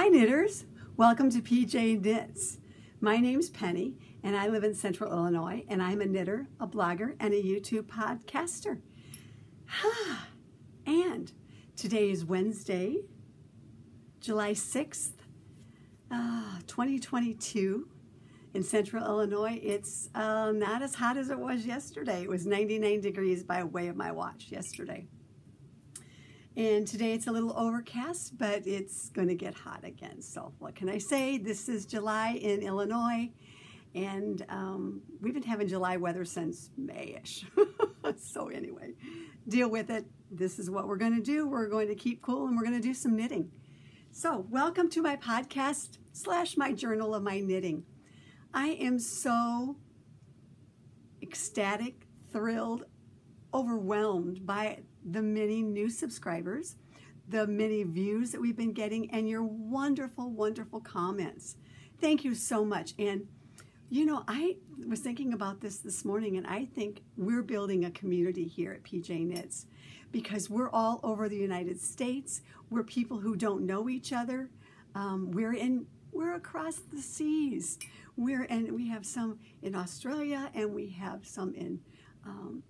Hi knitters, welcome to PJ Knits. My name's Penny and I live in Central Illinois and I'm a knitter, a blogger, and a YouTube podcaster. and today is Wednesday, July 6th, uh, 2022. In Central Illinois, it's uh, not as hot as it was yesterday. It was 99 degrees by way of my watch yesterday. And today it's a little overcast, but it's going to get hot again. So what can I say? This is July in Illinois, and um, we've been having July weather since Mayish. so anyway, deal with it. This is what we're going to do. We're going to keep cool, and we're going to do some knitting. So welcome to my podcast slash my journal of my knitting. I am so ecstatic, thrilled, overwhelmed by the many new subscribers, the many views that we've been getting, and your wonderful, wonderful comments. Thank you so much. And you know, I was thinking about this this morning, and I think we're building a community here at PJ Knits because we're all over the United States. We're people who don't know each other. Um, we're in we're across the seas. We're and we have some in Australia, and we have some in um,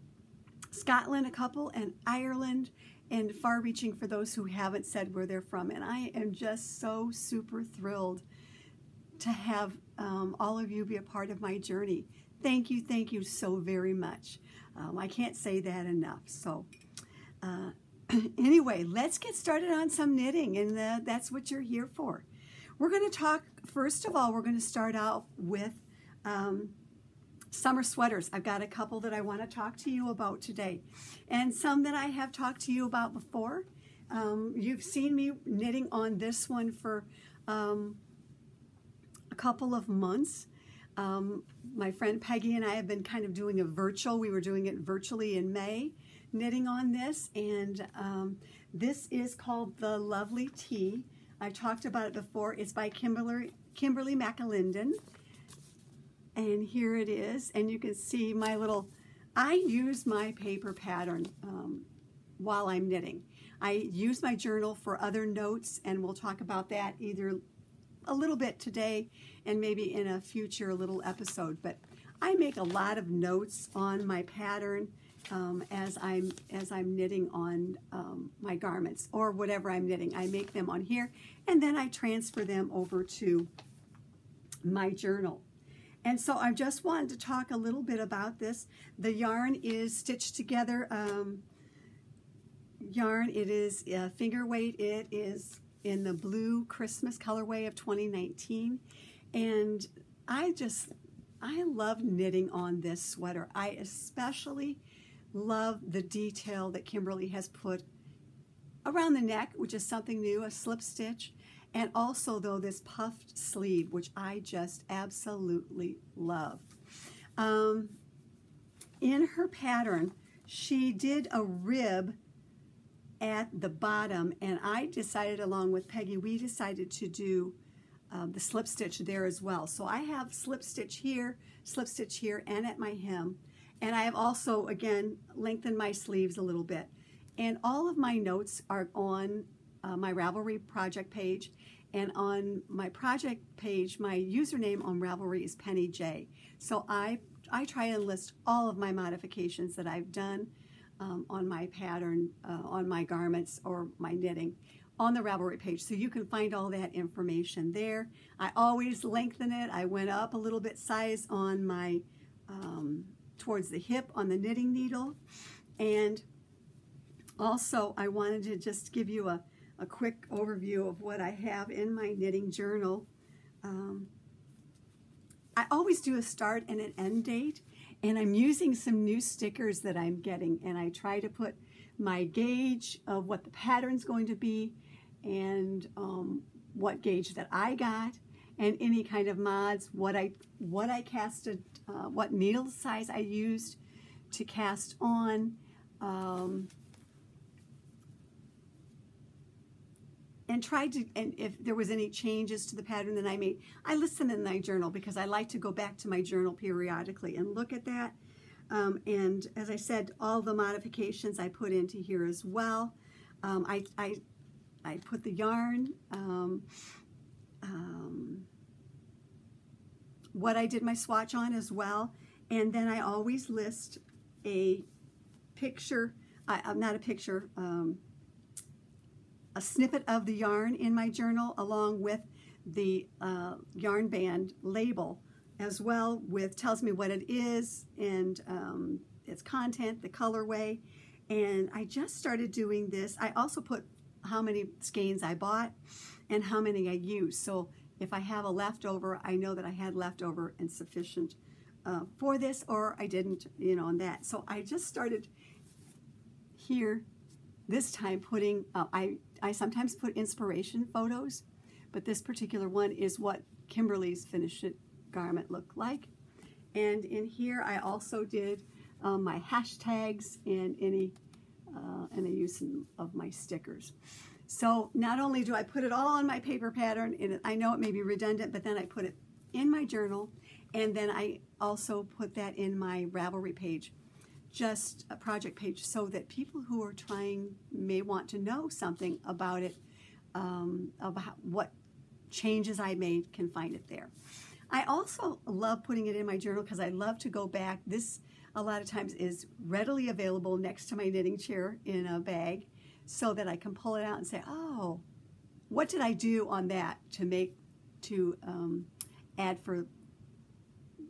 Scotland, a couple, and Ireland, and far reaching for those who haven't said where they're from. And I am just so super thrilled to have um, all of you be a part of my journey. Thank you, thank you so very much. Um, I can't say that enough. So, uh, anyway, let's get started on some knitting, and uh, that's what you're here for. We're going to talk, first of all, we're going to start out with um, summer sweaters. I've got a couple that I want to talk to you about today and some that I have talked to you about before. Um, you've seen me knitting on this one for um, a couple of months. Um, my friend Peggy and I have been kind of doing a virtual, we were doing it virtually in May, knitting on this. And um, this is called The Lovely Tee. I talked about it before. It's by Kimberly, Kimberly McAlindin and here it is and you can see my little I use my paper pattern um, while I'm knitting. I use my journal for other notes and we'll talk about that either a little bit today and maybe in a future little episode but I make a lot of notes on my pattern um, as I'm as I'm knitting on um, my garments or whatever I'm knitting. I make them on here and then I transfer them over to my journal and so I just wanted to talk a little bit about this. The yarn is stitched together um, yarn. It is uh, finger weight. It is in the blue Christmas colorway of 2019. And I just, I love knitting on this sweater. I especially love the detail that Kimberly has put around the neck, which is something new, a slip stitch, and also, though, this puffed sleeve, which I just absolutely love. Um, in her pattern, she did a rib at the bottom, and I decided, along with Peggy, we decided to do um, the slip stitch there as well. So I have slip stitch here, slip stitch here, and at my hem. And I have also, again, lengthened my sleeves a little bit. And all of my notes are on uh, my Ravelry project page. And on my project page, my username on Ravelry is Penny J. So I, I try and list all of my modifications that I've done um, on my pattern, uh, on my garments, or my knitting on the Ravelry page. So you can find all that information there. I always lengthen it. I went up a little bit size on my, um, towards the hip on the knitting needle. And also I wanted to just give you a, a quick overview of what I have in my knitting journal. Um, I always do a start and an end date, and I'm using some new stickers that I'm getting, and I try to put my gauge of what the pattern's going to be and um, what gauge that I got and any kind of mods, what I what I casted, uh, what needle size I used to cast on, um, and tried to, and if there was any changes to the pattern that I made, I listen in my journal because I like to go back to my journal periodically and look at that. Um, and as I said, all the modifications I put into here as well. Um, I, I, I put the yarn um, um, what I did my swatch on as well. And then I always list a picture, I, am not a picture, um, a snippet of the yarn in my journal along with the uh, yarn band label as well with tells me what it is and um, its content, the colorway. And I just started doing this. I also put how many skeins I bought and how many I used. So if I have a leftover, I know that I had leftover and sufficient uh, for this or I didn't, you know, on that. So I just started here this time putting, uh, I, I sometimes put inspiration photos, but this particular one is what Kimberly's finished garment looked like. And in here I also did um, my hashtags and any, uh, and the use of my stickers. So not only do I put it all on my paper pattern, and I know it may be redundant, but then I put it in my journal, and then I also put that in my Ravelry page, just a project page, so that people who are trying may want to know something about it, um, about what changes I made, can find it there. I also love putting it in my journal because I love to go back. This, a lot of times, is readily available next to my knitting chair in a bag so that I can pull it out and say, oh, what did I do on that to make, to um, add for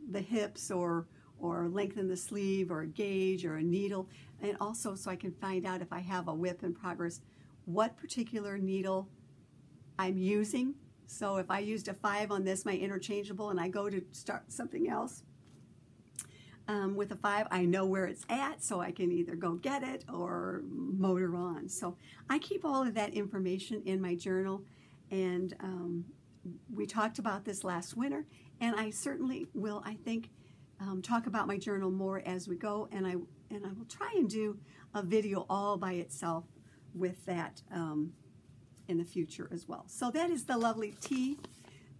the hips or, or lengthen the sleeve or a gauge or a needle. And also so I can find out if I have a whip in progress, what particular needle I'm using. So if I used a five on this, my interchangeable, and I go to start something else, um, with a five, I know where it's at, so I can either go get it or motor on. So I keep all of that information in my journal, and um, we talked about this last winter, and I certainly will, I think, um, talk about my journal more as we go, and I and I will try and do a video all by itself with that um, in the future as well. So that is the lovely tee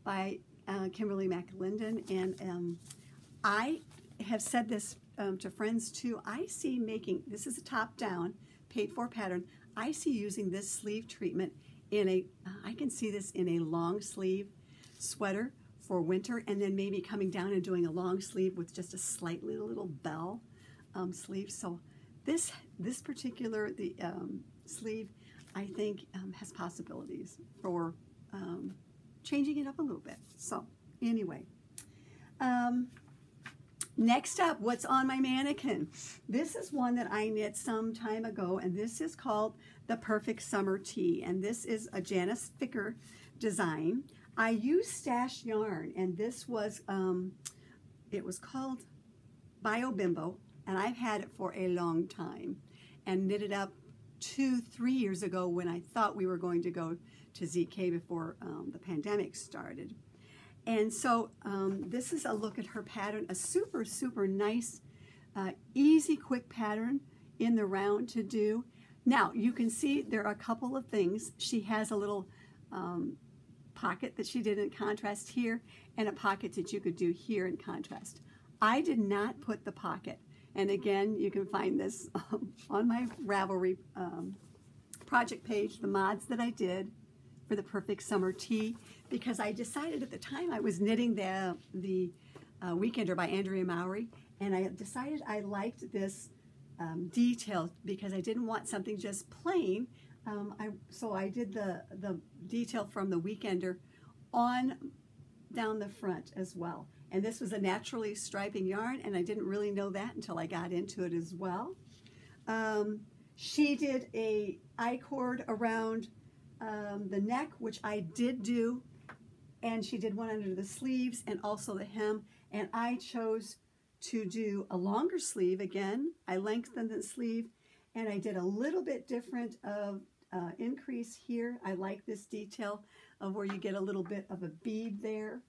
by uh, Kimberly McAlindin, and um, I have said this um, to friends too. I see making, this is a top down, paid for pattern. I see using this sleeve treatment in a, I can see this in a long sleeve sweater for winter and then maybe coming down and doing a long sleeve with just a slightly little bell um, sleeve. So this, this particular the um, sleeve, I think um, has possibilities for um, changing it up a little bit. So anyway, um, Next up, what's on my mannequin? This is one that I knit some time ago, and this is called the Perfect Summer Tee, and this is a Janis Ficker design. I used stash yarn, and this was, um, it was called Bio Bimbo, and I've had it for a long time, and knitted up two, three years ago when I thought we were going to go to ZK before um, the pandemic started. And so um, this is a look at her pattern, a super, super nice, uh, easy, quick pattern in the round to do. Now, you can see there are a couple of things. She has a little um, pocket that she did in contrast here and a pocket that you could do here in contrast. I did not put the pocket. And again, you can find this um, on my Ravelry um, project page, the mods that I did for the perfect summer tee because I decided at the time I was knitting the, the uh, Weekender by Andrea Mowry and I decided I liked this um, detail because I didn't want something just plain. Um, I, so I did the, the detail from the Weekender on down the front as well. And this was a naturally striping yarn and I didn't really know that until I got into it as well. Um, she did a I-cord around um, the neck, which I did do, and she did one under the sleeves and also the hem, and I chose to do a longer sleeve again. I lengthened the sleeve, and I did a little bit different of uh, increase here. I like this detail of where you get a little bit of a bead there.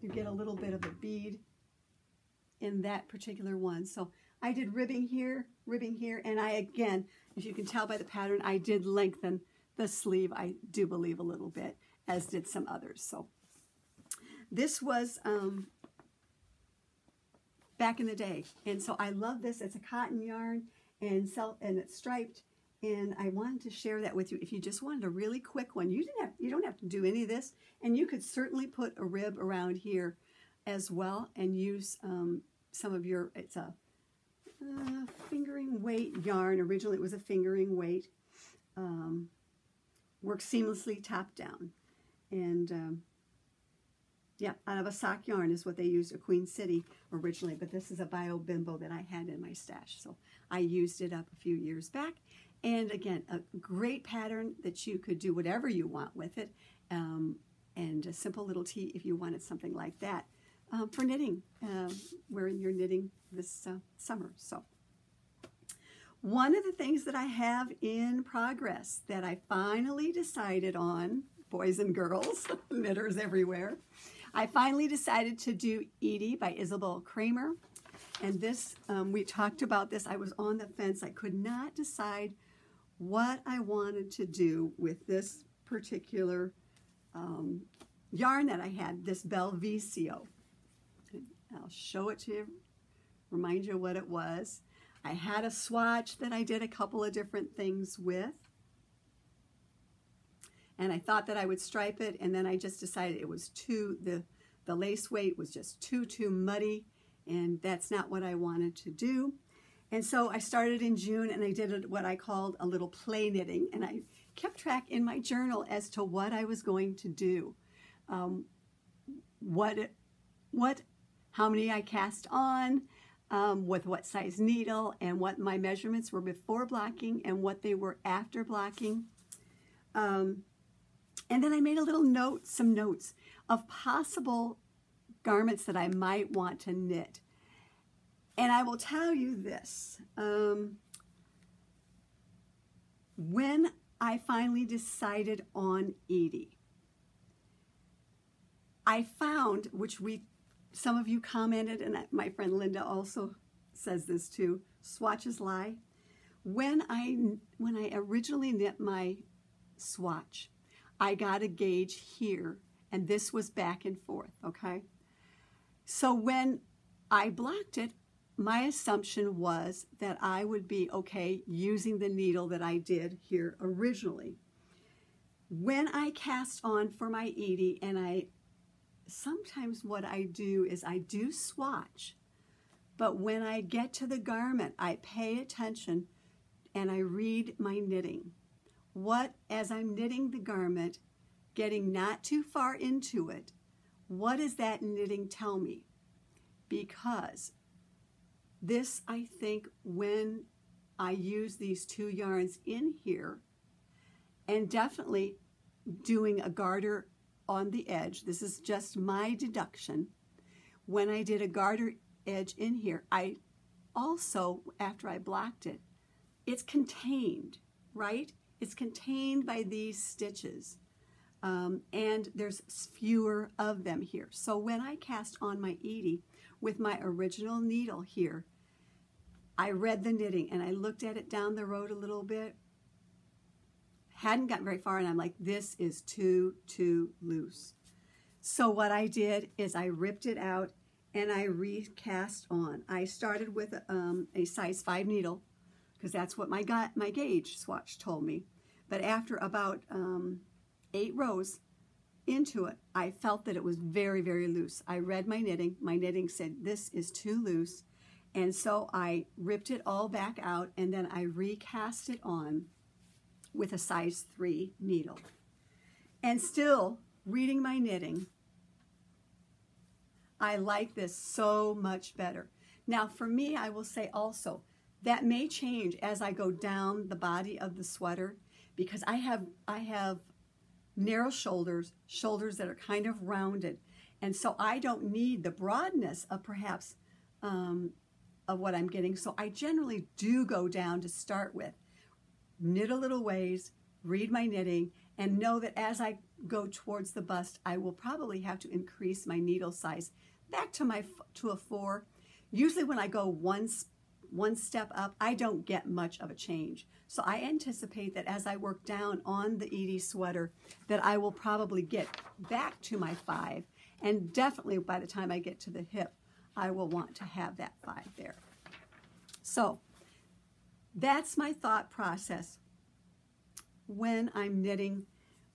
You get a little bit of a bead in that particular one. So I did ribbing here, ribbing here, and I, again, as you can tell by the pattern, I did lengthen the sleeve, I do believe, a little bit, as did some others. So this was um, back in the day, and so I love this. It's a cotton yarn, and, self, and it's striped, and I wanted to share that with you. If you just wanted a really quick one, you didn't have, you don't have to do any of this, and you could certainly put a rib around here as well and use um, some of your. It's a uh, fingering weight yarn. Originally, it was a fingering weight. Um, works seamlessly top down, and um, yeah, out of a sock yarn is what they used at Queen City originally, but this is a Bio Bimbo that I had in my stash, so I used it up a few years back, and again, a great pattern that you could do whatever you want with it. Um, and a simple little tee if you wanted something like that um, for knitting, uh, you're knitting this uh, summer. So one of the things that I have in progress that I finally decided on, boys and girls, knitters everywhere, I finally decided to do Edie by Isabell Kraemer. And this, um, we talked about this. I was on the fence. I could not decide what I wanted to do with this particular um, yarn that I had, this Belvisio. I'll show it to you, remind you what it was. I had a swatch that I did a couple of different things with. And I thought that I would stripe it, and then I just decided it was too, the, the lace weight was just too, too muddy, and that's not what I wanted to do. And so I started in June and I did what I called a little play knitting and I kept track in my journal as to what I was going to do. Um, what, what, how many I cast on, um, with what size needle and what my measurements were before blocking and what they were after blocking. Um, and then I made a little note, some notes of possible garments that I might want to knit. And I will tell you this. Um, when I finally decided on Edie, I found, which we, some of you commented, and my friend Linda also says this too, swatches lie. When I, when I originally knit my swatch, I got a gauge here, and this was back and forth, okay? So when I blocked it, my assumption was that I would be okay using the needle that I did here originally. When I cast on for my Edie, and I sometimes what I do is I do swatch, but when I get to the garment, I pay attention and I read my knitting. What, as I'm knitting the garment, getting not too far into it, what does that knitting tell me? Because this, I think, when I use these two yarns in here, and definitely doing a garter on the edge, this is just my deduction. When I did a garter edge in here, I also, after I blocked it, it's contained, right? It's contained by these stitches. Um, and there's fewer of them here. So when I cast on my Edie with my original needle here, I read the knitting and I looked at it down the road a little bit. Hadn't gotten very far and I'm like, this is too, too loose. So what I did is I ripped it out and I recast on. I started with um, a size 5 needle because that's what my, my gauge swatch told me. But after about um, eight rows into it, I felt that it was very, very loose. I read my knitting. My knitting said, this is too loose. And so I ripped it all back out and then I recast it on with a size 3 needle. And still reading my knitting, I like this so much better. Now for me, I will say also, that may change as I go down the body of the sweater because I have, I have narrow shoulders, shoulders that are kind of rounded. And so I don't need the broadness of perhaps um, of what I'm getting. So I generally do go down to start with, knit a little ways, read my knitting, and know that as I go towards the bust, I will probably have to increase my needle size back to my to a four. Usually when I go one, one step up, I don't get much of a change. So I anticipate that as I work down on the Edie sweater, that I will probably get back to my five. And definitely by the time I get to the hip, I will want to have that five there. So that's my thought process when I'm knitting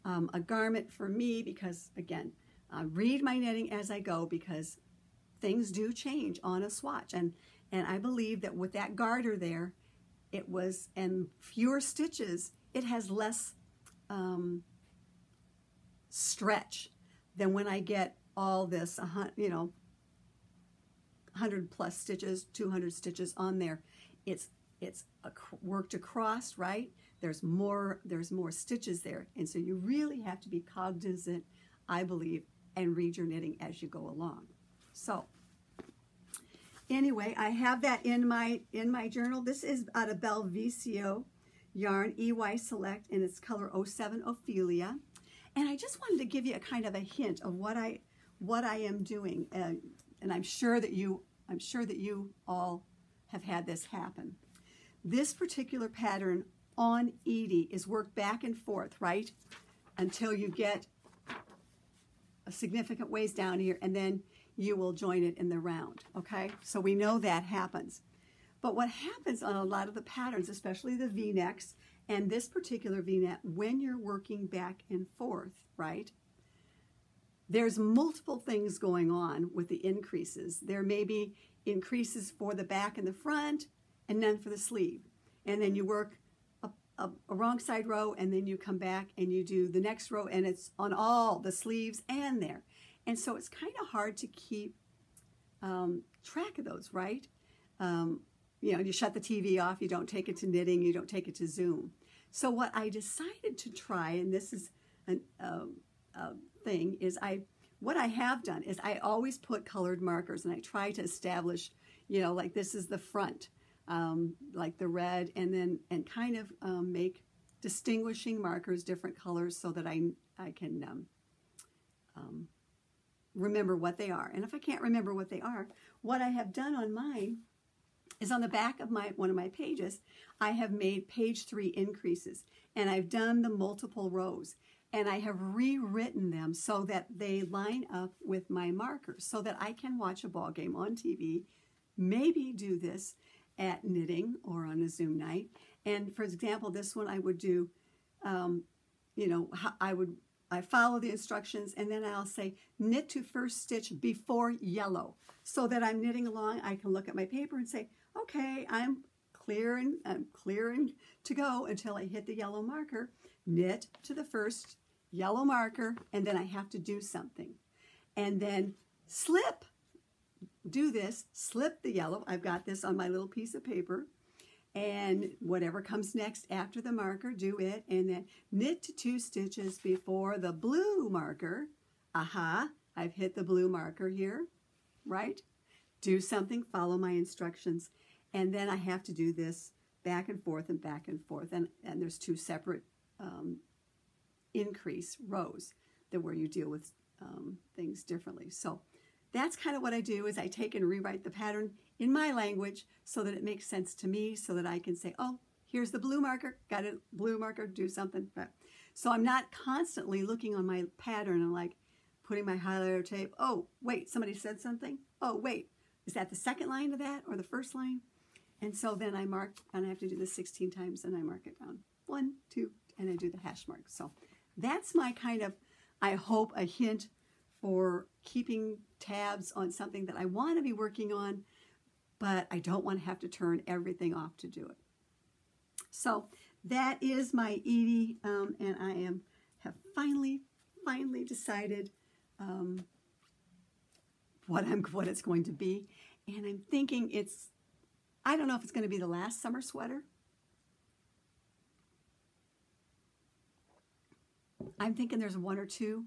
um, a garment for me because, again, I read my knitting as I go because things do change on a swatch. And, and I believe that with that garter there, it was, and fewer stitches, it has less um, stretch than when I get all this, you know, 100 plus stitches, 200 stitches on there. It's it's worked across, right? There's more there's more stitches there. And so you really have to be cognizant, I believe, and read your knitting as you go along. So anyway, I have that in my in my journal. This is out of Belvisio yarn EY Select and it's color 07 Ophelia. And I just wanted to give you a kind of a hint of what I what I am doing. Uh, and I'm sure that you I'm sure that you all have had this happen. This particular pattern on Edie is worked back and forth, right? Until you get a significant ways down here and then you will join it in the round, okay? So we know that happens. But what happens on a lot of the patterns, especially the V-necks and this particular V-neck, when you're working back and forth, right? There's multiple things going on with the increases. There may be increases for the back and the front, and none for the sleeve. And then you work a, a, a, wrong side row, and then you come back and you do the next row, and it's on all the sleeves and there. And so it's kind of hard to keep um, track of those, right? Um, you know, you shut the TV off, you don't take it to knitting, you don't take it to Zoom. So what I decided to try, and this is an, uh, a thing, is I what I have done is I always put colored markers and I try to establish, you know, like this is the front, um, like the red, and then and kind of um, make distinguishing markers, different colors, so that I I can um, um, remember what they are. And if I can't remember what they are, what I have done on mine is on the back of my one of my pages, I have made page three increases, and I've done the multiple rows and I have rewritten them so that they line up with my markers so that I can watch a ball game on TV, maybe do this at knitting or on a Zoom night. And for example, this one I would do, um, you know, I would I follow the instructions and then I'll say knit to first stitch before yellow so that I'm knitting along. I can look at my paper and say, okay, I'm clear and I'm clearing to go until I hit the yellow marker. Knit to the first yellow marker, and then I have to do something. And then slip, do this, slip the yellow. I've got this on my little piece of paper. And whatever comes next after the marker, do it. And then knit to two stitches before the blue marker. Aha, I've hit the blue marker here, right? Do something, follow my instructions. And then I have to do this back and forth and back and forth. And, and there's two separate um, increase rows that where you deal with um, things differently. So that's kind of what I do is I take and rewrite the pattern in my language so that it makes sense to me so that I can say, oh, here's the blue marker, got a blue marker, do something. But, So I'm not constantly looking on my pattern and like putting my highlighter tape, oh, wait, somebody said something. Oh, wait, is that the second line of that or the first line? And so then I mark, and I have to do this 16 times, and I mark it down. One, two, and I do the hash mark. So that's my kind of, I hope, a hint for keeping tabs on something that I want to be working on, but I don't want to have to turn everything off to do it. So that is my Edie, um, and I am have finally, finally decided um, what I'm what it's going to be, and I'm thinking it's. I don't know if it's going to be the last summer sweater I'm thinking there's one or two,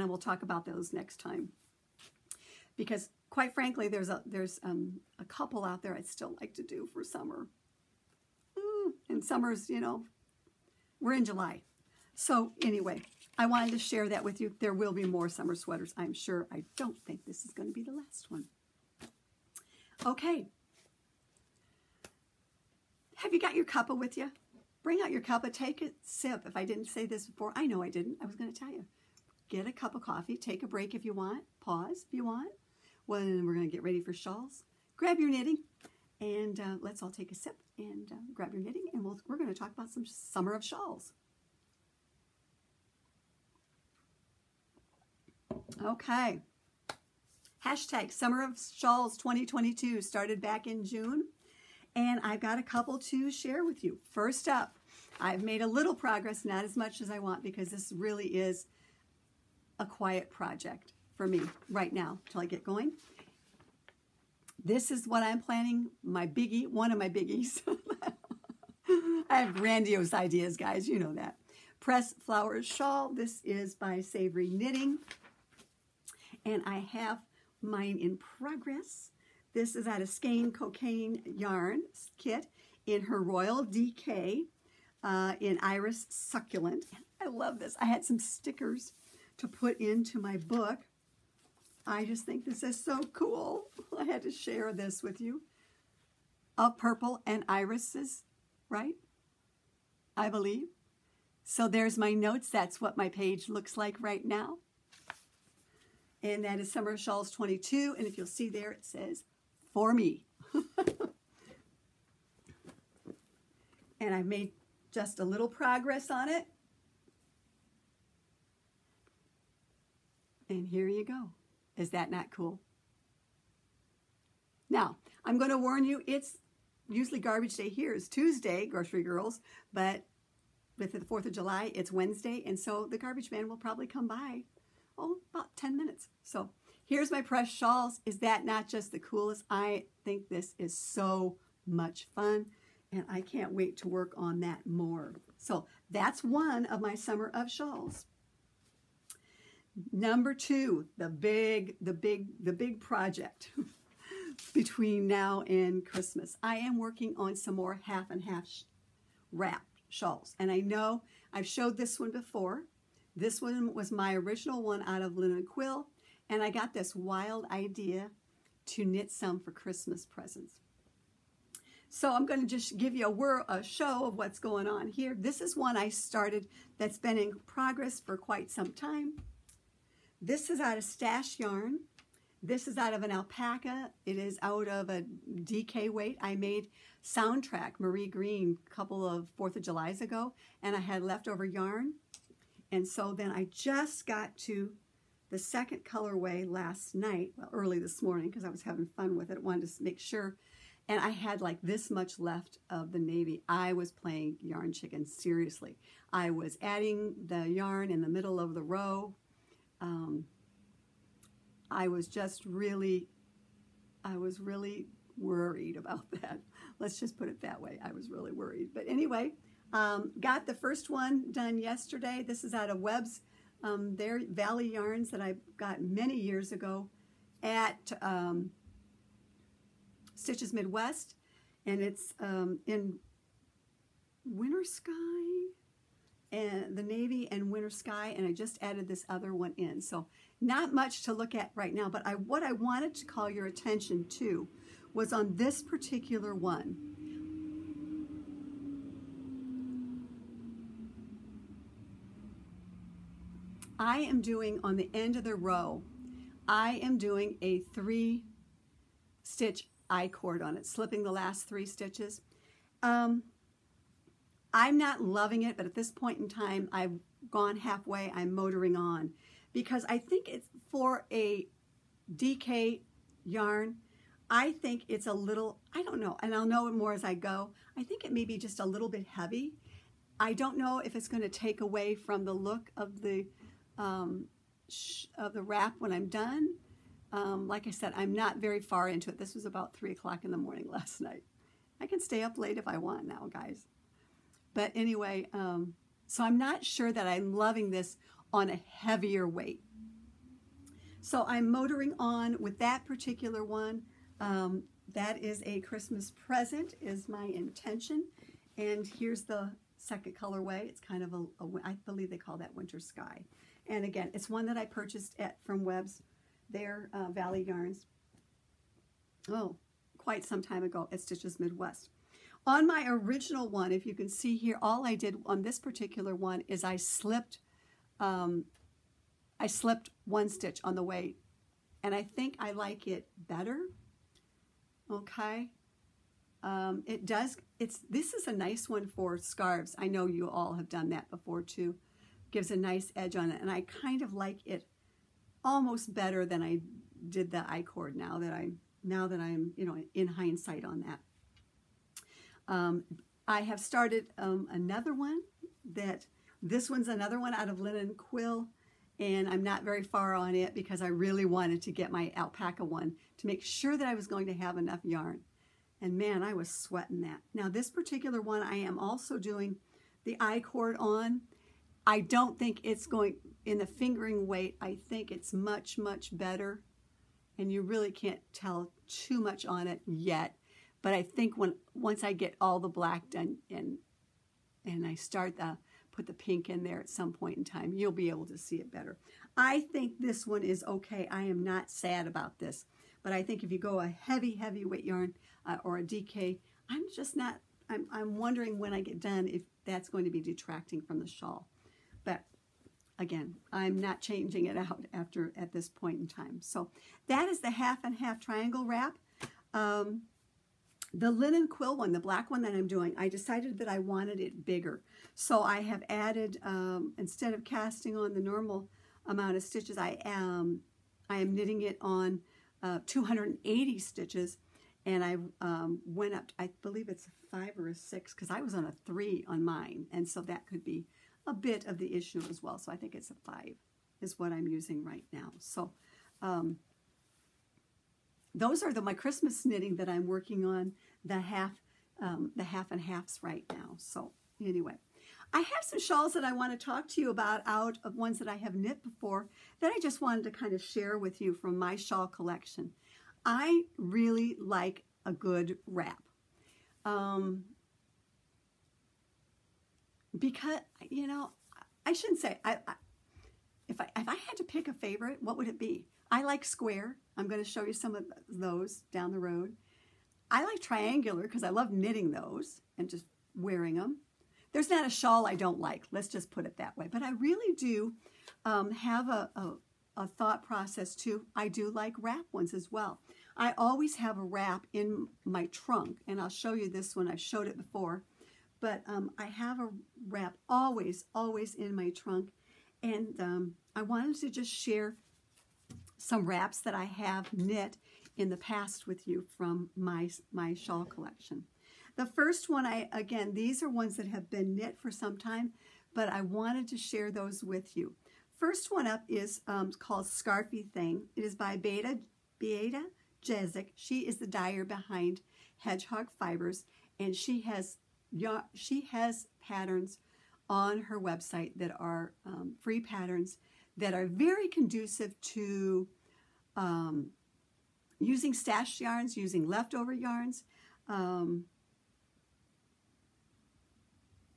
and we'll talk about those next time. Because quite frankly, there's a there's um, a couple out there I'd still like to do for summer. Ooh, and summer's, you know, we're in July. So anyway, I wanted to share that with you. There will be more summer sweaters, I'm sure. I don't think this is going to be the last one. Okay. Have you got your cuppa with you? Bring out your cup and take a sip. If I didn't say this before, I know I didn't. I was going to tell you get a cup of coffee, take a break if you want, pause if you want. When we're going to get ready for shawls, grab your knitting and uh, let's all take a sip and uh, grab your knitting and we we'll, we're going to talk about some summer of shawls. Okay. Hashtag Summer of Shawls 2022 started back in June, and I've got a couple to share with you. First up, I've made a little progress, not as much as I want because this really is a quiet project for me right now till I get going. This is what I'm planning, my biggie, one of my biggies. I have grandiose ideas, guys, you know that. Pressed Flowers Shawl. This is by Savory Knitting. And I have mine in progress. This is out of Skein Cocaine Yarn Kit in her Royal DK uh, in Iris Succulent. I love this. I had some stickers to put into my book. I just think this is so cool. I had to share this with you. Of purple and irises, right? I believe. So there's my notes. That's what my page looks like right now. And that is Summer Shawls 22. And if you'll see there, it says, for me. and I've made just a little progress on it. And here you go. Is that not cool? Now, I'm going to warn you, it's usually garbage day here is Tuesday, grocery girls, but with the 4th of July, it's Wednesday, and so the garbage man will probably come by, oh, about 10 minutes. So here's my pressed shawls. Is that not just the coolest? I think this is so much fun, and I can't wait to work on that more. So that's one of my summer of shawls. Number two, the big, the big, the big project between now and Christmas. I am working on some more half and half wrap shawls. And I know I've showed this one before. This one was my original one out of linen quill. And I got this wild idea to knit some for Christmas presents. So I'm going to just give you a, a show of what's going on here. This is one I started that's been in progress for quite some time. This is out of stash yarn. This is out of an alpaca. It is out of a DK weight. I made Soundtrack Marie Green a couple of 4th of July's ago, and I had leftover yarn. And so then I just got to the second colorway last night, well, early this morning, because I was having fun with it. I wanted to make sure. And I had like this much left of the navy. I was playing yarn chicken, seriously. I was adding the yarn in the middle of the row um, I was just really, I was really worried about that. Let's just put it that way. I was really worried. But anyway, um, got the first one done yesterday. This is out of Webb's. Um, their Valley Yarns that I got many years ago at um, Stitches Midwest. And it's um, in Winter Sky and the navy and winter sky and I just added this other one in. So not much to look at right now but I what I wanted to call your attention to was on this particular one. I am doing on the end of the row I am doing a three stitch I cord on it slipping the last three stitches. Um, I'm not loving it, but at this point in time, I've gone halfway. I'm motoring on because I think it's for a DK yarn. I think it's a little, I don't know, and I'll know more as I go. I think it may be just a little bit heavy. I don't know if it's going to take away from the look of the um, of the wrap when I'm done. Um, like I said, I'm not very far into it. This was about 3 o'clock in the morning last night. I can stay up late if I want now, guys. But anyway, um, so I'm not sure that I'm loving this on a heavier weight. So I'm motoring on with that particular one. Um, that is a Christmas present is my intention. And here's the second colorway. It's kind of a, a I believe they call that Winter Sky. And again, it's one that I purchased at from Webb's, their uh, Valley Yarns. Oh, quite some time ago at Stitches Midwest. On my original one, if you can see here, all I did on this particular one is I slipped, um, I slipped one stitch on the way, and I think I like it better. Okay. Um, it does, it's, this is a nice one for scarves. I know you all have done that before too. Gives a nice edge on it, and I kind of like it almost better than I did the I cord now that I'm now that I'm you know in hindsight on that. Um, I have started um, another one that this one's another one out of linen quill and I'm not very far on it because I really wanted to get my alpaca one to make sure that I was going to have enough yarn. And man, I was sweating that. Now this particular one I am also doing the I cord on. I don't think it's going, in the fingering weight, I think it's much, much better. And you really can't tell too much on it yet. But I think when once I get all the black done and and I start the put the pink in there at some point in time, you'll be able to see it better. I think this one is okay. I am not sad about this. But I think if you go a heavy, heavy weight yarn uh, or a DK, I'm just not, I'm, I'm wondering when I get done if that's going to be detracting from the shawl. But again, I'm not changing it out after at this point in time. So that is the half and half triangle wrap. Um, the linen quill one, the black one that I'm doing, I decided that I wanted it bigger. So I have added, um, instead of casting on the normal amount of stitches, I am, I am knitting it on uh, 280 stitches and I um, went up, I believe it's a five or a six because I was on a three on mine. And so that could be a bit of the issue as well. So I think it's a five is what I'm using right now. So um, those are the my Christmas knitting that I'm working on, the half, um, the half and halves right now. So anyway, I have some shawls that I want to talk to you about out of ones that I have knit before that I just wanted to kind of share with you from my shawl collection. I really like a good wrap. Um, because, you know, I shouldn't say, I, I, if, I, if I had to pick a favorite, what would it be? I like square. I'm going to show you some of those down the road. I like triangular because I love knitting those and just wearing them. There's not a shawl I don't like. Let's just put it that way. But I really do um, have a, a, a thought process too. I do like wrap ones as well. I always have a wrap in my trunk, and I'll show you this one. I've showed it before. But um, I have a wrap always, always in my trunk. And um, I wanted to just share some wraps that I have knit in the past with you from my, my shawl collection. The first one, I again, these are ones that have been knit for some time, but I wanted to share those with you. First one up is um, called Scarfy Thing. It is by Beta, Beata Jezek. She is the dyer behind Hedgehog Fibers, and she has she has patterns on her website that are um, free patterns that are very conducive to um, using stash yarns, using leftover yarns, um,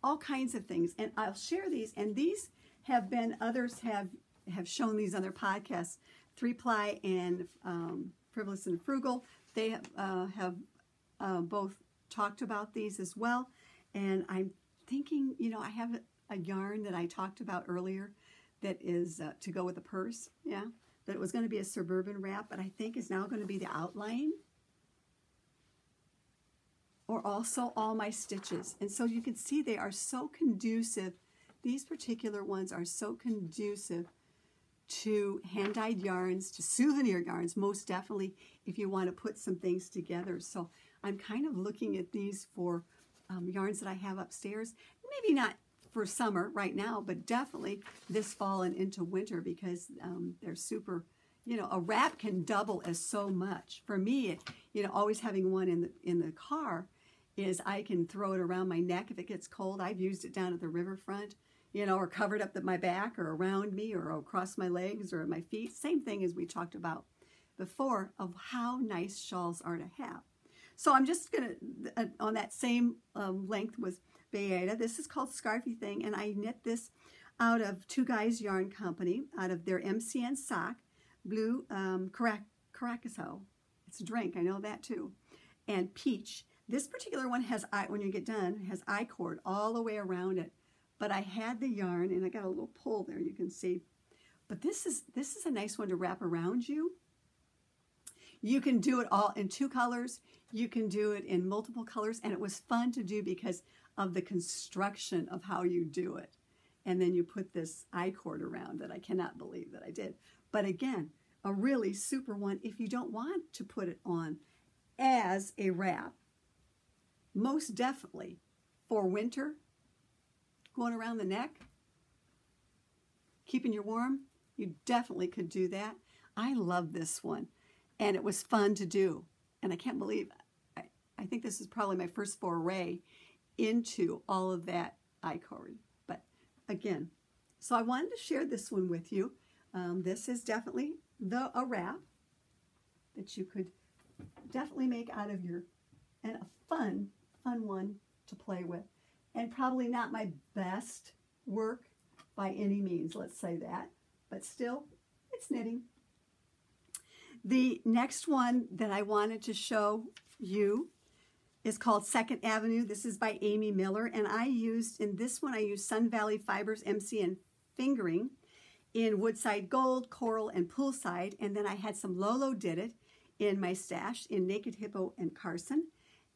all kinds of things. And I'll share these, and these have been, others have, have shown these on their podcasts, Three Ply and um, Frivolous and Frugal. They have, uh, have uh, both talked about these as well. And I'm thinking, you know, I have a yarn that I talked about earlier that is uh, to go with the purse, yeah, that it was going to be a suburban wrap, but I think is now going to be the outline or also all my stitches. And so you can see they are so conducive. These particular ones are so conducive to hand-dyed yarns, to souvenir yarns, most definitely if you want to put some things together. So I'm kind of looking at these for um, yarns that I have upstairs. Maybe not for summer right now, but definitely this fall and into winter because um, they're super, you know, a wrap can double as so much. For me, you know, always having one in the, in the car is I can throw it around my neck if it gets cold. I've used it down at the riverfront, you know, or covered up the, my back or around me or across my legs or my feet. Same thing as we talked about before of how nice shawls are to have. So I'm just going to, uh, on that same um, length This is called Scarfy Thing, and I knit this out of Two Guys Yarn Company, out of their MCN sock, blue um, Curaçao. It's a drink, I know that too. And peach. This particular one has, when you get done, has I-cord all the way around it. But I had the yarn, and I got a little pull there, you can see. But this is, this is a nice one to wrap around you. You can do it all in two colors. You can do it in multiple colors. And it was fun to do because of the construction of how you do it. And then you put this I-cord around that I cannot believe that I did. But again, a really super one if you don't want to put it on as a wrap. Most definitely for winter, going around the neck, keeping you warm, you definitely could do that. I love this one, and it was fun to do. And I can't believe, I, I think this is probably my first foray into all of that I-cord. But again, so I wanted to share this one with you. Um, this is definitely the a wrap that you could definitely make out of your, and a fun, fun one to play with. And probably not my best work by any means, let's say that. But still, it's knitting. The next one that I wanted to show you is called Second Avenue. This is by Amy Miller. And I used, in this one, I used Sun Valley Fibers MC and Fingering in Woodside Gold, Coral, and Poolside. And then I had some Lolo did it in my stash in Naked Hippo and Carson.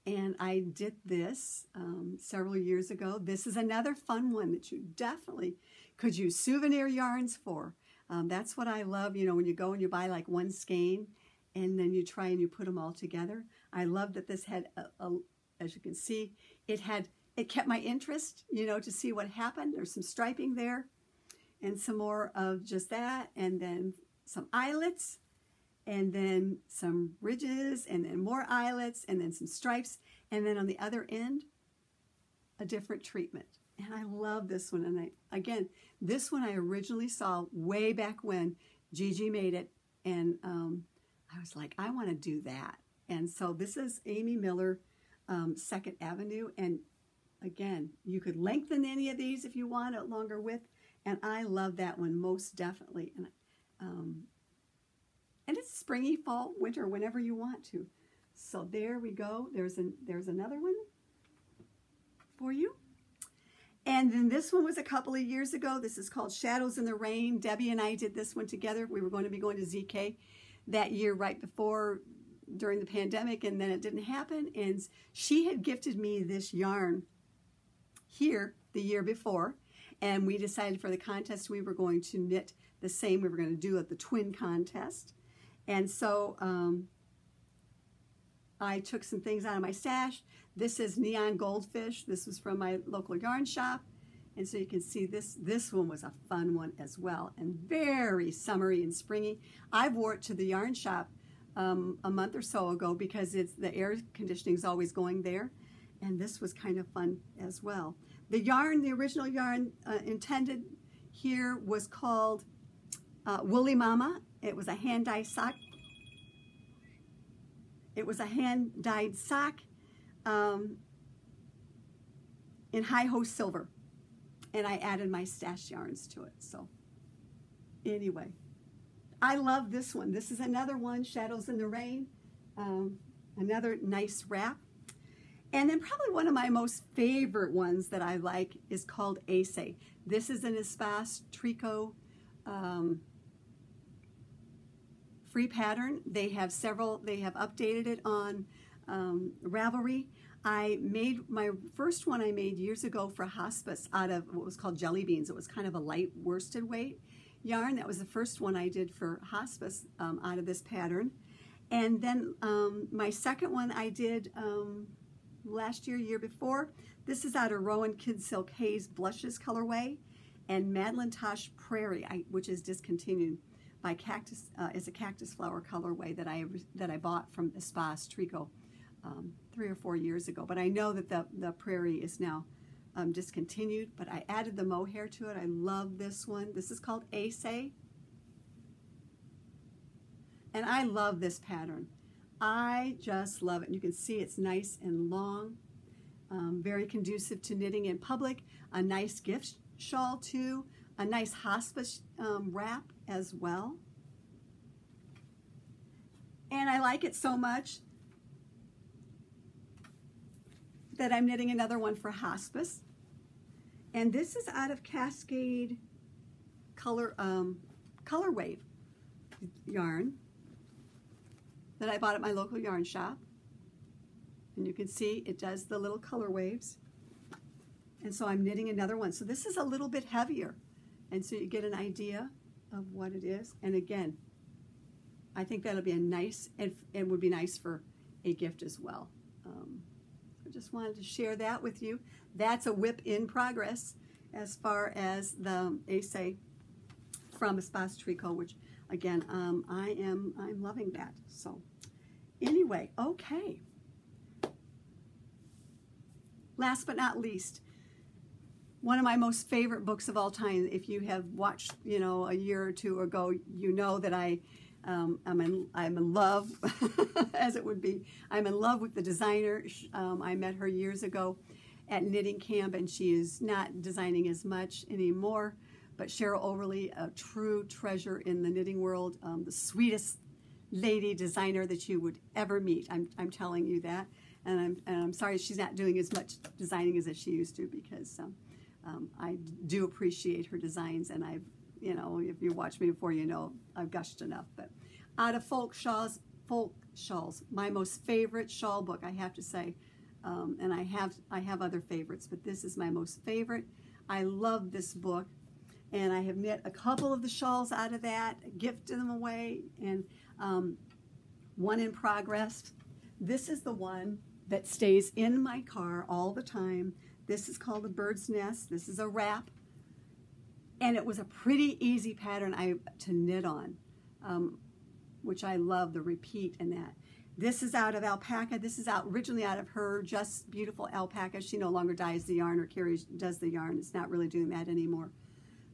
And I did this um, several years ago. This is another fun one that you definitely could use souvenir yarns for. Um, that's what I love, you know, when you go and you buy like one skein and then you try and you put them all together. I love that this had, a, a, as you can see, it had, it kept my interest, you know, to see what happened. There's some striping there and some more of just that and then some eyelets and then some ridges and then more eyelets and then some stripes. And then on the other end a different treatment. And I love this one. And I again this one I originally saw way back when Gigi made it. And um, I was like I want to do that and so this is Amy Miller um, Second Avenue and again you could lengthen any of these if you want a longer width and I love that one most definitely and um, and it's springy, fall, winter, whenever you want to. So there we go. There's, an, there's another one for you. And then this one was a couple of years ago. This is called Shadows in the Rain. Debbie and I did this one together. We were going to be going to ZK that year right before during the pandemic and then it didn't happen. And she had gifted me this yarn here the year before. And we decided for the contest we were going to knit the same we were going to do at the twin contest. And so um, I took some things out of my stash. This is Neon Goldfish. This was from my local yarn shop. And so you can see this, this one was a fun one as well and very summery and springy. I wore it to the yarn shop um, a month or so ago because it's the air conditioning is always going there. And this was kind of fun as well. The yarn, the original yarn uh, intended here was called uh, Woolly Mama it was a hand-dyed sock. It was a hand-dyed sock um, in high-ho silver. And I added my stash yarns to it. So anyway, I love this one. This is another one, Shadows in the Rain. Um, another nice wrap. And then probably one of my most favorite ones that I like is called Aise. This is an Espace Tricot um, free pattern. They have several, they have updated it on um, Ravelry. I made my first one I made years ago for hospice out of what was called jelly beans. It was kind of a light worsted weight yarn. That was the first one I did for hospice um, out of this pattern. And then um, my second one I did um, last year, year before. This is out of Rowan Kidsilk Haze Blushes colorway and Madeline Tosh Prairie, I, which is discontinued by Cactus uh, is a cactus flower colorway that I that I bought from Espace Tricot um, three or four years ago. But I know that the the prairie is now um, discontinued. But I added the mohair to it. I love this one. This is called Aise, and I love this pattern. I just love it. You can see it's nice and long, um, very conducive to knitting in public. A nice gift shawl too a nice hospice um, wrap as well. And I like it so much that I'm knitting another one for hospice. And this is out of Cascade Color, um, Color Wave yarn that I bought at my local yarn shop. And you can see it does the little color waves. And so I'm knitting another one. So this is a little bit heavier. And so you get an idea of what it is. And again, I think that'll be a nice, and it would be nice for a gift as well. Um, just wanted to share that with you. That's a WIP in progress as far as the Aise from Espace Tricot, which again, um, I am I'm loving that. So anyway, okay. Last but not least, one of my most favorite books of all time. If you have watched, you know, a year or two ago, you know that I um, I'm in I'm in love, as it would be. I'm in love with the designer. Um, I met her years ago at knitting camp, and she is not designing as much anymore. But Cheryl Oberle, a true treasure in the knitting world, um, the sweetest lady designer that you would ever meet. I'm, I'm telling you that. And I'm, and I'm sorry she's not doing as much designing as she used to because um, um, I do appreciate her designs. And I've, you know, if you watch me before, you know I've gushed enough. But out of folk shawls, folk shawls, my most favorite shawl book, I have to say. Um, and I have I have other favorites, but this is my most favorite. I love this book and I have knit a couple of the shawls out of that, gifted them away, and um, one in progress. This is the one that stays in my car all the time. This is called a bird's nest. This is a wrap, and it was a pretty easy pattern I to knit on, um, which I love the repeat and that. This is out of alpaca. This is out originally out of her just beautiful alpaca. She no longer dyes the yarn or carries does the yarn. It's not really doing that anymore.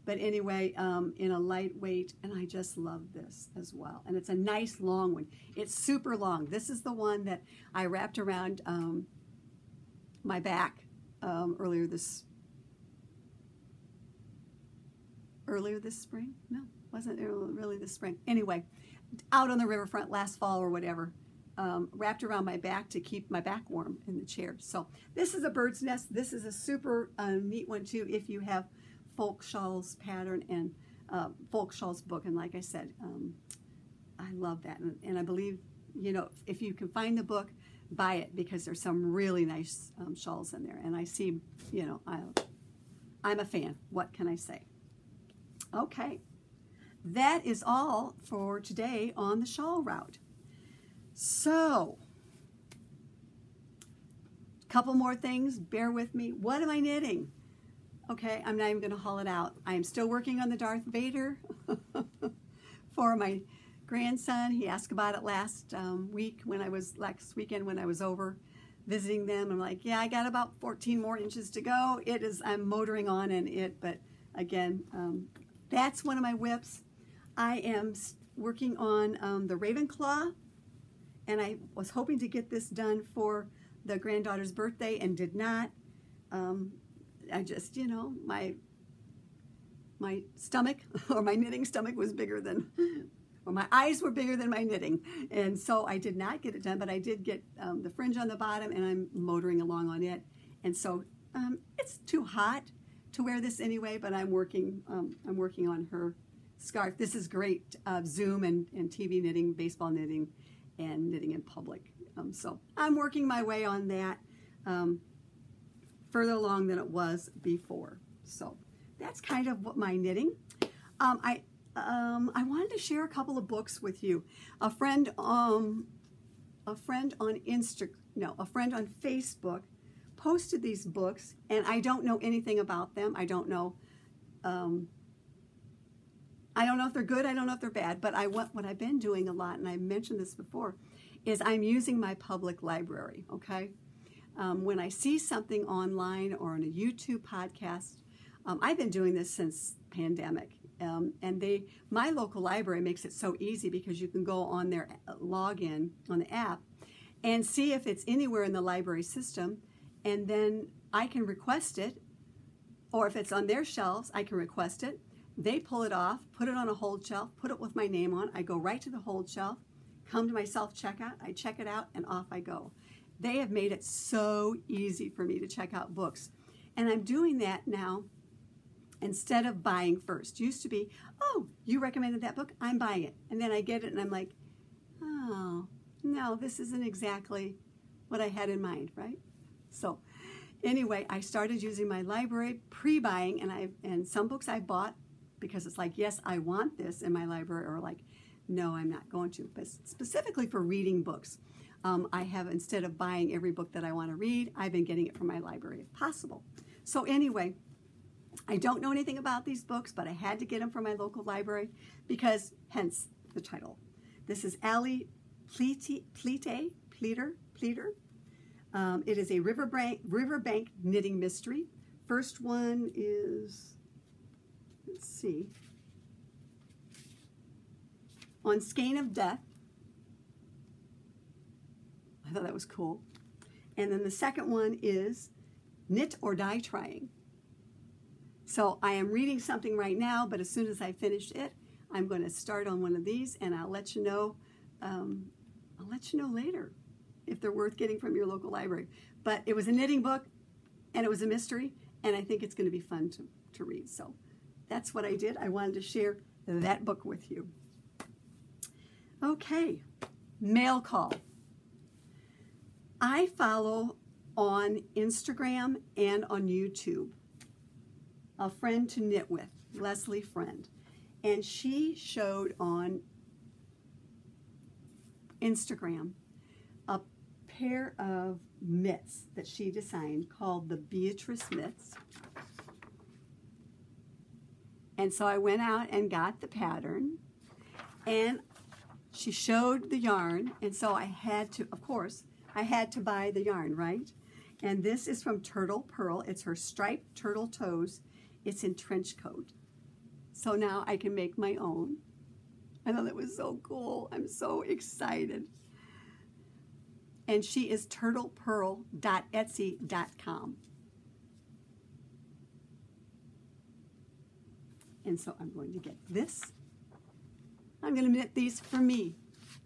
But anyway, um, in a lightweight, and I just love this as well. And it's a nice long one. It's super long. This is the one that I wrapped around um, my back um, earlier this earlier this spring. No, wasn't really this spring. Anyway, out on the riverfront last fall or whatever. Um, wrapped around my back to keep my back warm in the chair. So this is a bird's nest. This is a super uh, neat one too if you have folk shawls pattern and uh, folk shawls book. And like I said, um, I love that. And, and, I believe, you know, if you can find the book, buy it because there's some really nice um, shawls in there. And I see, you know, I, I'm a fan. What can I say? Okay. That is all for today on the shawl route. So, couple more things. Bear with me. What am I knitting? Okay, I'm not even to haul it out. I am still working on the Darth Vader for my grandson. He asked about it last um, week when I was, last weekend when I was over visiting them. I'm like, yeah, I got about 14 more inches to go. It is, I'm motoring on in it, but again, um, that's one of my WIPs. I am working on um, the Ravenclaw, and I was hoping to get this done for the granddaughter's birthday and did not. Um, I just, you know, my my stomach or my knitting stomach was bigger than, or my eyes were bigger than my knitting. And so I did not get it done, but I did get um, the fringe on the bottom and I'm motoring along on it. And so um, it's too hot to wear this anyway, but I'm working, um, I'm working on her scarf. This is great uh, Zoom and, and TV knitting, baseball knitting, and knitting in public. Um, so I'm working my way on that. Um, further along than it was before. So that's kind of what my knitting. Um, I um, I wanted to share a couple of books with you. A friend um a friend on Insta no a friend on Facebook posted these books, and I don't know anything about them. I don't know. Um, I don't know if they're good. I don't know if they're bad. But I what what I've been doing a lot, and I mentioned this before, is I'm using my public library. Okay. Um, when I see something online or on a YouTube podcast, um, I've been doing this since pandemic. Um, and they, my local library makes it so easy because you can go on their uh, login on the app and see if it's anywhere in the library system, and then I can request it, or if it's on their shelves, I can request it. They pull it off, put it on a hold shelf, put it with my name on. I go right to the hold shelf, come to my self checkout, I check it out, and off I go. They have made it so easy for me to check out books. And I'm doing that now instead of buying first. Used to be, oh, you recommended that book, I'm buying it. And then I get it and I'm like, oh, no, this isn't exactly what I had in mind, right? So anyway, I started using my library pre-buying and I and some books I bought because it's like, yes, I want this in my library, or like, no, I'm not going to. But specifically for reading books, um, I have, instead of buying every book that I want to read, I've been getting it from my library if possible. So, anyway, I don't know anything about these books, but I had to get them from my local library because, hence the title. This is Allie Plete, Plete, Pleater, Pleater. Um, it is a riverbank, riverbank knitting mystery. First one is, let's see, on Skein of Death. I thought that was cool. And then the second one is Knit or Dye Trying. So I am reading something right now, but as soon as I finish it, I'm going to start on one of these, and I'll let you know. Um, I'll let you know later if they're worth getting from your local library. But it was a knitting book, and it was a mystery, and I think it's going to be fun to, to read. So that's what I did. I wanted to share that book with you. Okay, mail call. I follow on Instagram and on YouTube a friend to knit with, Leslie Friend, and she showed on Instagram pair of mitts that she designed called the Beatrice mitts. And so I went out and got the pattern and she showed the yarn. And so I had to, of course, I had to buy the yarn, right? And this is from Turtlepurl. It's her striped turtle toes. It's in trench coat. So now I can make my own. I thought that was so cool. I'm so excited. And she is turtlepurl.etsy.com. And so I'm going to get this. I'm going to knit these for me.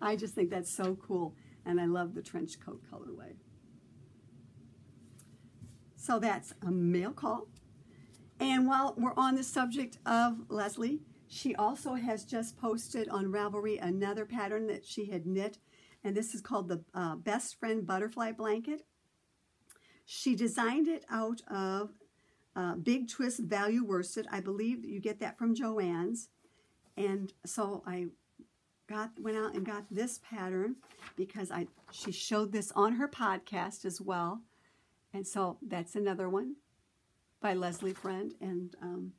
I just think that's so cool. And I love the trench coat colorway. So that's a mail call. And while we're on the subject of Leslie, she also has just posted on Ravelry another pattern that she had knit. And this is called the uh, Best Friend Butterfly Blanket. She designed it out of uh, Big Twist Value Worsted. I believe you get that from Joann's. And so I got went out and got this pattern because I she showed this on her podcast as well. And so that's another one by Leslie Friend. And um,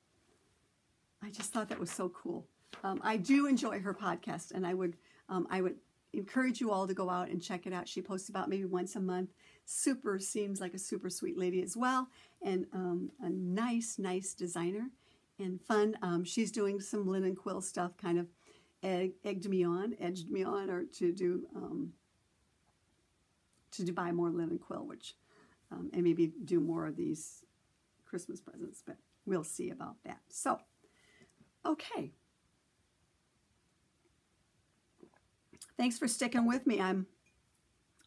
I just thought that was so cool. Um, I do enjoy her podcast, and I would um, I would encourage you all to go out and check it out. She posts about maybe once a month. Super seems like a super sweet lady as well, and um, a nice, nice designer and fun. Um, she's doing some linen quill stuff, kind of egg, egged me on, edged me on, or to do um, to buy more linen quill, which um, and maybe do more of these Christmas presents, but we'll see about that. So, okay. Thanks for sticking with me. I'm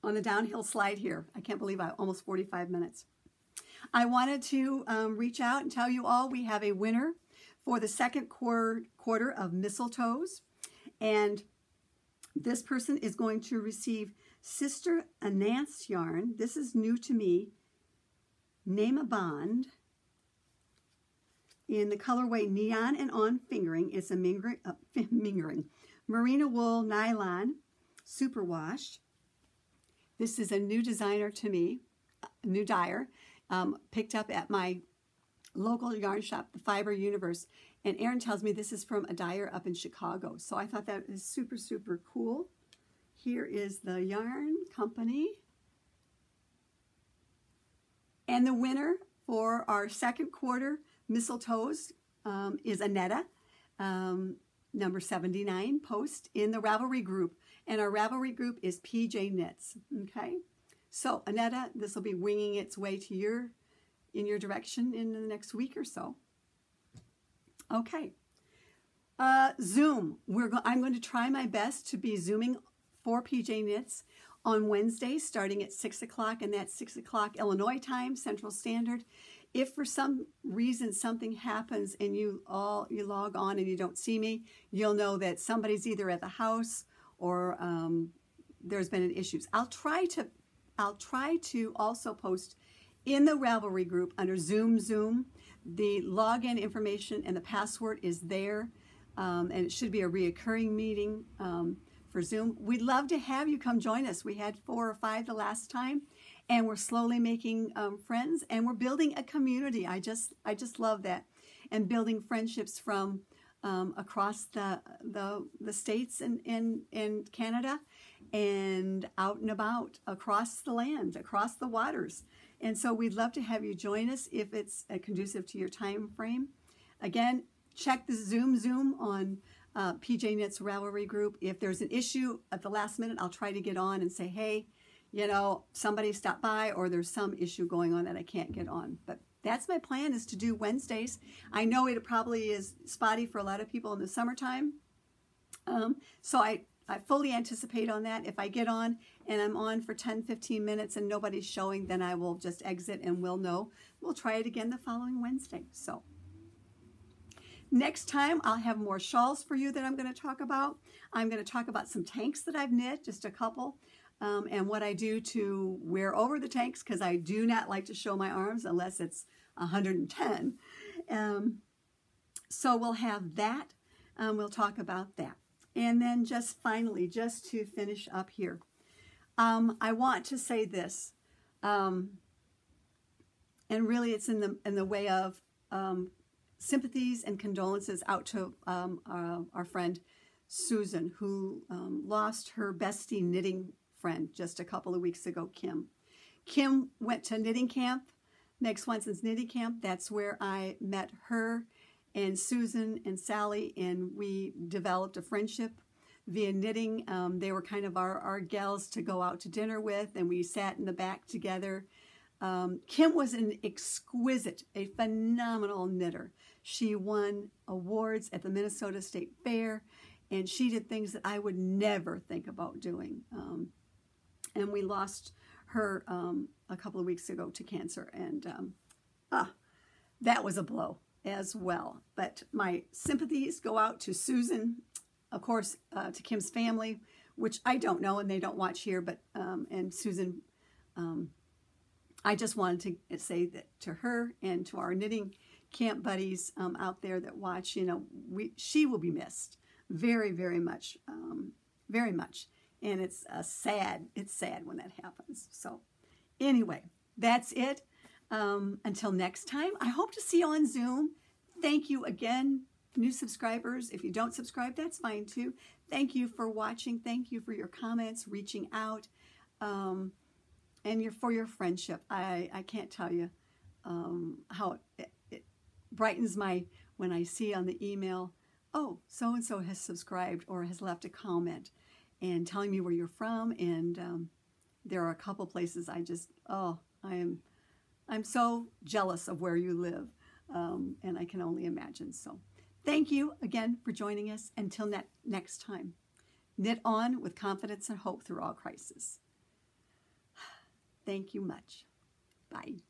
on the downhill slide here. I can't believe I almost 45 minutes. I wanted to um, reach out and tell you all we have a winner for the second quarter, quarter of mistletoes. And this person is going to receive Sister Anance yarn. This is new to me. Name a bond in the colorway Neon and On Fingering. It's a mingering, uh, mingering merino wool nylon superwash. This is a new designer to me, a new dyer, um, picked up at my local yarn shop, the Fiber Universe. And Erin tells me this is from a dyer up in Chicago. So I thought that is super, super cool. Here is the yarn company. And the winner for our second quarter mistletoes um, is Anetta, um, number 79 post in the Ravelry group. And our Ravelry group is PJ Knits. Okay. So Anetta, this will be winging its way to your in your direction in the next week or so. Okay. Uh, Zoom. We're go I'm going to try my best to be Zooming for PJ Knits on Wednesday starting at 6 o'clock, and that's 6 o'clock Illinois time, Central Standard. If for some reason something happens and you all you log on and you don't see me, you'll know that somebody's either at the house or um, there's been an issues. I'll try to I'll try to also post in the Ravelry group under Zoom Zoom. The login information and the password is there, um, and it should be a reoccurring meeting um, for Zoom. We'd love to have you come join us. We had four or five the last time, and we're slowly making um, friends, and we're building a community. I just, I just love that, and building friendships from um, across the, the the states and in in Canada, and out and about across the land, across the waters. And so we'd love to have you join us if it's uh, conducive to your time frame. Again, check the Zoom Zoom on uh, PJ Knits Ravelry group. If there's an issue at the last minute, I'll try to get on and say, hey, you know, somebody stopped by or there's some issue going on that I can't get on. But that's my plan is to do Wednesdays. I know it probably is spotty for a lot of people in the summertime. Um, so I I fully anticipate on that. If I get on and I'm on for 10, 15 minutes and nobody's showing, then I will just exit and we'll know. We'll try it again the following Wednesday. So next time I'll have more shawls for you that I'm going to talk about. I'm going to talk about some tanks that I've knit, just a couple, um, and what I do to wear over the tanks because I do not like to show my arms unless it's 110. Um, so we'll have that. Um, we'll talk about that. And then just finally, just to finish up here, um, I want to say this, um, and really it's in the in the way of um, sympathies and condolences out to uh, our friend Susan, who um, lost her bestie knitting friend just a couple of weeks ago, Kim. Kim went to knitting camp, Meg Swansen's knitting camp. That's where I met her and Susan and Sally, and we developed a friendship via knitting. Um, they were kind of our, our gals to go out to dinner with, and we sat in the back together. Um, Kim was an exquisite, a phenomenal knitter. She won awards at the Minnesota State Fair, and she did things that I would never think about doing. Um, and we lost her um, a couple of weeks ago to cancer, and um, ah, that was a blow as well. But my sympathies go out to Susan, of course, uh, to Kim's family, which I don't know and they don't watch here, but, um, and Susan, um, I just wanted to say that to her and to our knitting camp buddies um, out there that watch, you know, we, she will be missed very, very much, um, very much. And it's uh, sad. It's sad when that happens. So anyway, that's it. Um, until next time, I hope to see you on Zoom. Thank you again, new subscribers. If you don't subscribe, that's fine too. Thank you for watching. Thank you for your comments, reaching out, um, and your, for your friendship. I, I can't tell you um, how it, it brightens my, when I see on the email, oh, so-and-so has subscribed or has left a comment and telling me where you're from. And um, there are a couple places I just, oh, I am I'm so jealous of where you live, um, and I can only imagine. So thank you again for joining us. Until ne next time, knit on with confidence and hope through all crises. Thank you much. Bye.